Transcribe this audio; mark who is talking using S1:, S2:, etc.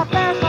S1: Papa.